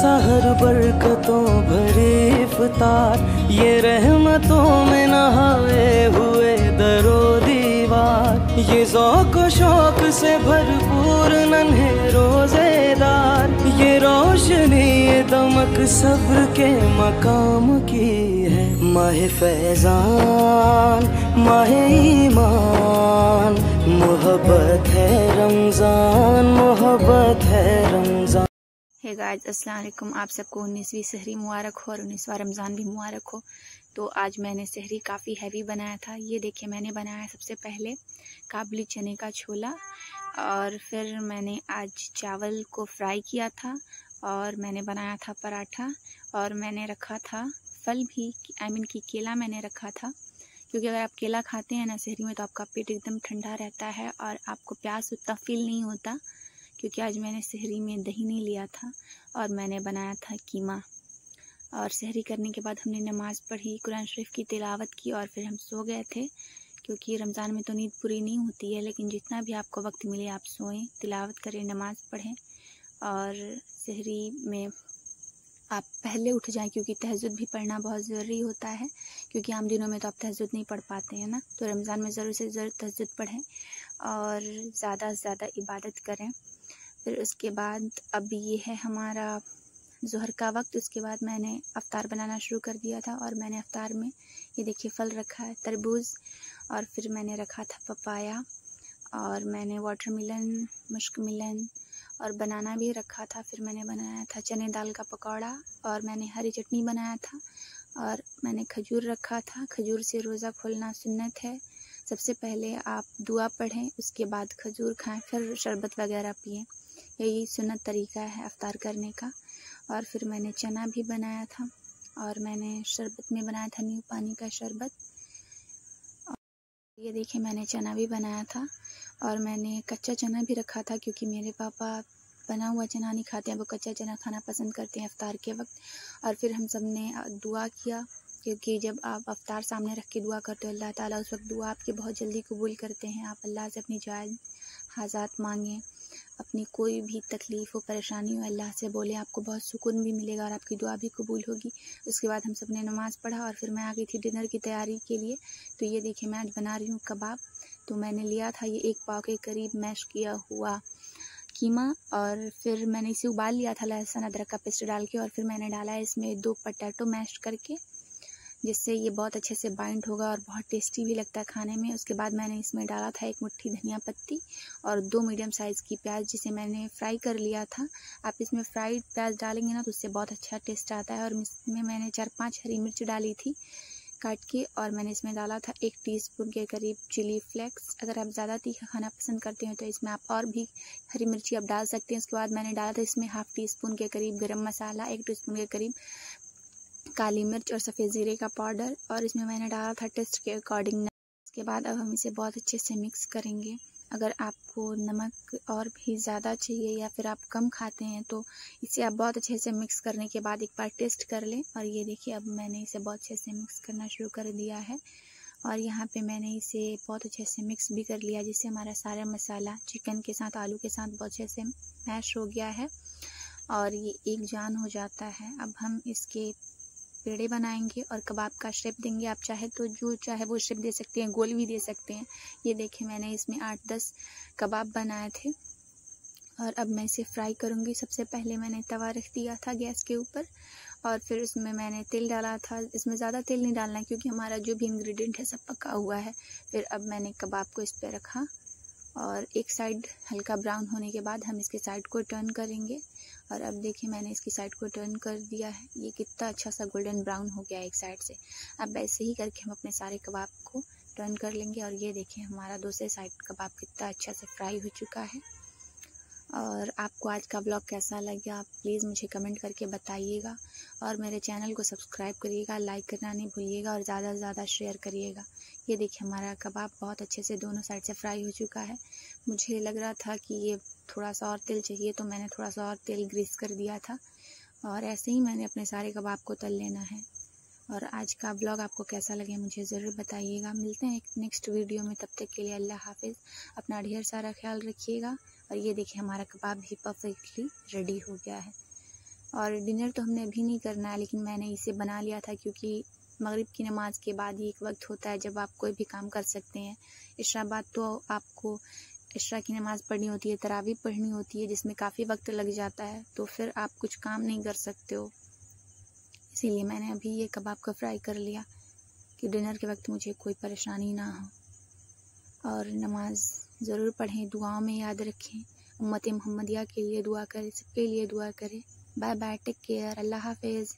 सहर बरकतों भरे इफ्तार। ये रहमतों में नहाए हुए दरो दीवार। ये जौक शौक से भरपूर नन्हे रोजेदार। ये रोशनी ये दमक सब्र के मकाम की है। माह फैजान, माह ईमान। मोहब्बत है रमज़ान, मोहब्बत है रमज़ान। है गाइस अस्सलाम आप सबको उन्नीसवीं सहरी मुबारक हो और उन्नीसवा रमज़ान भी मुबारक हो। तो आज मैंने सहरी काफ़ी हैवी बनाया था। ये देखिए, मैंने बनाया सबसे पहले काबली चने का छोला और फिर मैंने आज चावल को फ्राई किया था और मैंने बनाया था पराठा और मैंने रखा था फल भी आई मीन की केला मैंने रखा था। क्योंकि अगर आप केला खाते हैं ना शहरी में तो आपका पेट एकदम ठंडा रहता है और आपको प्यास उतना फील नहीं होता। क्योंकि आज मैंने शहरी में दही नहीं लिया था और मैंने बनाया था कीमा। और शहरी करने के बाद हमने नमाज़ पढ़ी, कुरान शरीफ की तिलावत की और फिर हम सो गए थे। क्योंकि रमज़ान में तो नींद पूरी नहीं होती है, लेकिन जितना भी आपको वक्त मिले आप सोएँ, तिलावत करें, नमाज़ पढ़ें। और शहरी में आप पहले उठ जाएँ क्योंकि तहजद भी पढ़ना बहुत ज़रूरी होता है, क्योंकि आम दिनों में तो आप तहजद नहीं पढ़ पाते हैं ना। तो रमज़ान में ज़रूर से ज़रूर तहजद पढ़ें और ज़्यादा से ज़्यादा इबादत करें। फिर उसके बाद अब ये है हमारा जहर का वक्त। उसके बाद मैंने अफ्तार बनाना शुरू कर दिया था और मैंने अफ्तार में, ये देखिए, फल रखा है, तरबूज और फिर मैंने रखा था पपाया और मैंने वाटर मिलन मुश्क मिलन और बनाना भी रखा था। फिर मैंने बनाया था चने दाल का पकौड़ा और मैंने हरी चटनी बनाया था और मैंने खजूर रखा था। खजूर से रोज़ा खोलना सुन्नत है। सबसे पहले आप दुआ पढ़ें, उसके बाद खजूर खाएँ, फिर शरबत वगैरह पिएँ। यही सुनत तरीका है अफ्तार करने का। और फिर मैंने चना भी बनाया था और मैंने शरबत में बनाया था, नींबू पानी का शरबत। ये देखिए, मैंने चना भी बनाया था और मैंने कच्चा चना भी रखा था क्योंकि मेरे पापा बना हुआ चना नहीं खाते हैं वो कच्चा चना खाना पसंद करते हैं अफ्तार के वक्त। और फिर हम सबने दुआ किया क्योंकि जब आप अफ्तार सामने रख के दुआ करते हो, अल्लाह ताला उस वक्त दुआ आपकी बहुत जल्दी कबूल करते हैं। आप अल्लाह से अपनी जायज़ हाजात मांगें। अपनी कोई भी तकलीफ़ हो, परेशानी हो, अल्लाह से बोले, आपको बहुत सुकून भी मिलेगा और आपकी दुआ भी कबूल होगी। उसके बाद हम सबने नमाज़ पढ़ा और फिर मैं आ गई थी डिनर की तैयारी के लिए। तो ये देखिए, मैं आज बना रही हूँ कबाब। तो मैंने लिया था ये एक पाव के करीब मैश किया हुआ कीमा और फिर मैंने इसे उबाल लिया था लहसुन, अदरक का पेस्ट डाल के और फिर मैंने डाला है इसमें दो पटैटो मैश करके। जिससे ये बहुत अच्छे से बाइंड होगा और बहुत टेस्टी भी लगता है खाने में। उसके बाद मैंने इसमें डाला था एक मुट्ठी धनिया पत्ती और दो मीडियम साइज़ की प्याज जिसे मैंने फ्राई कर लिया था। आप इसमें फ्राइड प्याज डालेंगे ना तो उससे बहुत अच्छा टेस्ट आता है और इसमें मैंने चार पाँच हरी मिर्च डाली थी काट के और मैंने इसमें डाला था एक टीस्पून के करीब चिली फ्लेक्स अगर आप ज़्यादा तीखा खाना पसंद करते हैं तो इसमें आप और भी हरी मिर्ची आप डाल सकते हैं। उसके बाद मैंने डाला था इसमें हाफ़ टी स्पून के करीब गरम मसाला, एक टी स्पून के करीब काली मिर्च और सफ़ेद ज़ीरे का पाउडर और इसमें मैंने डाला था टेस्ट के अकॉर्डिंग उसके बाद अब हम इसे बहुत अच्छे से मिक्स करेंगे। अगर आपको नमक और भी ज़्यादा चाहिए या फिर आप कम खाते हैं तो इसे आप बहुत अच्छे से मिक्स करने के बाद एक बार टेस्ट कर लें। और ये देखिए, अब मैंने इसे बहुत अच्छे से मिक्स करना शुरू कर दिया है। और यहाँ पे मैंने इसे बहुत अच्छे से मिक्स भी कर लिया, जिससे हमारा सारा मसाला चिकन के साथ, आलू के साथ बहुत अच्छे से मैश हो गया है और ये एक जान हो जाता है। अब हम इसके पेड़े बनाएँगे और कबाब का शेप देंगे। आप चाहे तो जो, चाहे वो शेप दे सकते हैं, गोल भी दे सकते हैं। ये देखें मैंने इसमें आठ दस कबाब बनाए थे। और अब मैं इसे फ्राई करूँगी। सबसे पहले मैंने तवा रख दिया था गैस के ऊपर और फिर उसमें मैंने तेल डाला था। इसमें ज़्यादा तेल नहीं डालना क्योंकि हमारा जो भी इंग्रेडिएंट है सब पका हुआ है। फिर अब मैंने कबाब को इस पर रखा। और एक साइड हल्का ब्राउन होने के बाद हम इसके साइड को टर्न करेंगे। और अब देखिए मैंने इसकी साइड को टर्न कर दिया है। ये कितना अच्छा सा गोल्डन ब्राउन हो गया है एक साइड से। अब ऐसे ही करके हम अपने सारे कबाब को टर्न कर लेंगे। और ये देखिए हमारा दूसरे साइड कबाब कितना अच्छा से फ्राई हो चुका है। और आपको आज का ब्लॉग कैसा लगा, आप प्लीज़ मुझे कमेंट करके बताइएगा। और मेरे चैनल को सब्सक्राइब करिएगा, लाइक करना नहीं भूलिएगा और ज़्यादा से ज़्यादा शेयर करिएगा। ये देखिए हमारा कबाब बहुत अच्छे से दोनों साइड से फ्राई हो चुका है। मुझे लग रहा था कि ये थोड़ा सा और तेल चाहिए तो मैंने थोड़ा सा और तेल ग्रीस कर दिया था। और ऐसे ही मैंने अपने सारे कबाब को तल लेना है। और आज का ब्लॉग आपको कैसा लगे मुझे ज़रूर बताइएगा। मिलते हैं नेक्स्ट वीडियो में, तब तक के लिए अल्लाह हाफिज़। अपना ढेर सारा ख्याल रखिएगा। और ये देखिए हमारा कबाब भी परफेक्टली रेडी हो गया है। और डिनर तो हमने अभी नहीं करना है, लेकिन मैंने इसे बना लिया था क्योंकि मगरिब की नमाज़ के बाद ही एक वक्त होता है जब आप कोई भी काम कर सकते हैं। इशरा बाद तो आपको इशरा की नमाज़ पढ़नी होती है तरावी पढ़नी होती है, जिसमें काफ़ी वक्त लग जाता है तो फिर आप कुछ काम नहीं कर सकते हो। इसीलिए मैंने अभी ये कबाब का फ्राई कर लिया कि डिनर के वक्त मुझे कोई परेशानी ना हो। और नमाज़ ज़रूर पढ़ें, दुआओं में याद रखें। उम्मत मोहम्मदिया के लिए दुआ करें, सबके लिए दुआ करें। बाय बाय टेक केयर अल्लाह हाफिज़।